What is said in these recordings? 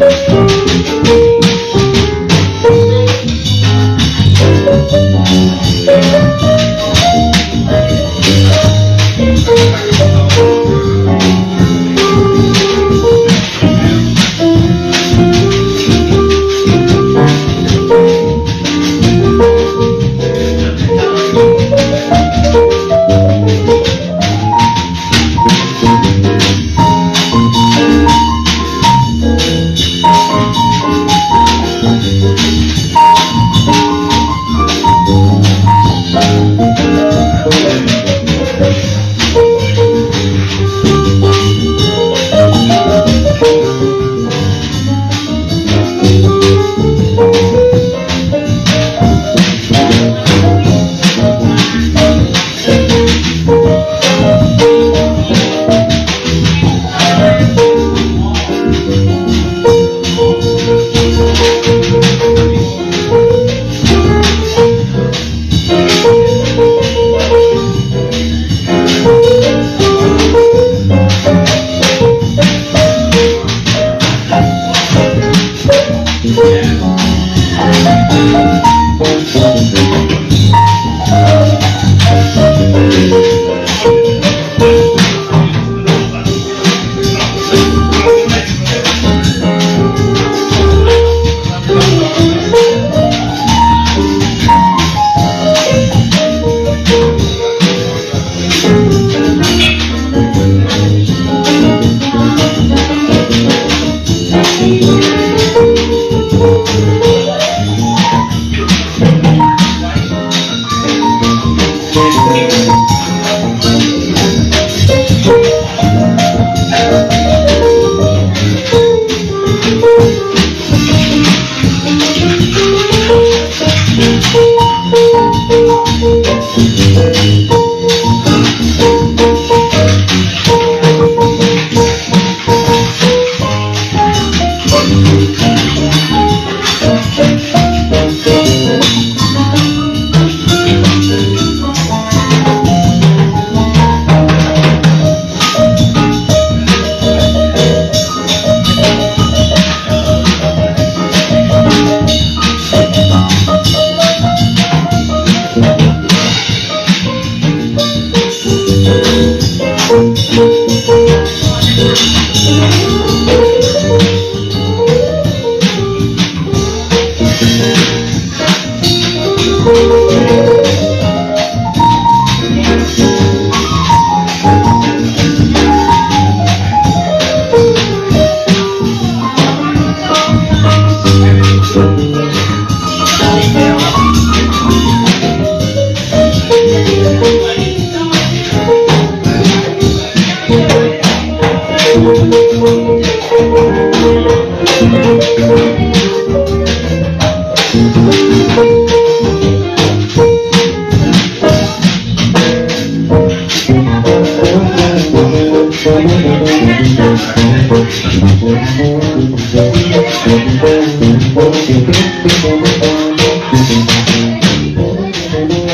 Thank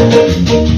Música